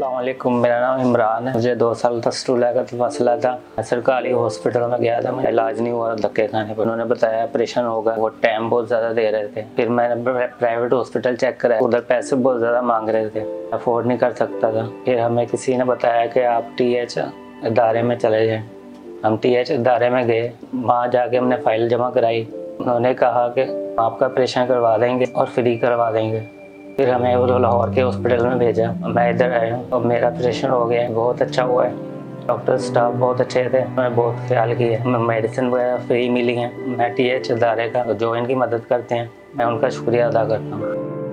वालेकुम मेरा नाम इमरान है। मुझे दो साल था स्टूला का तो मसला था। सरकारी हॉस्पिटल में गया था, मेरा इलाज नहीं हुआ धक्के खाने पर। उन्होंने बताया ऑपरेशन होगा वो टाइम बहुत ज़्यादा दे रहे थे। फिर मैंने प्राइवेट हॉस्पिटल चेक कराया। उधर पैसे बहुत ज़्यादा मांग रहे थे। अफोर्ड नहीं कर सकता था। फिर हमें किसी ने बताया कि आप टी एच इदारे में चले जाएँ। हम टी एच इदारे में गए। वहाँ जाके हमने फ़ाइल जमा कराई। उन्होंने कहा कि आपका ऑपरेशन करवा देंगे और फ्री करवा देंगे। फिर हमें वो लाहौर के हॉस्पिटल में भेजा। मैं इधर आया हूँ। मेरा ऑपरेशन हो गया बहुत अच्छा हुआ है। डॉक्टर स्टाफ बहुत अच्छे थे। मैं बहुत ख्याल किया। मेडिसिन वगैरह फ्री मिली है। मैं टी एच इदारे का जो इनकी मदद करते हैं, मैं उनका शुक्रिया अदा करता हूँ।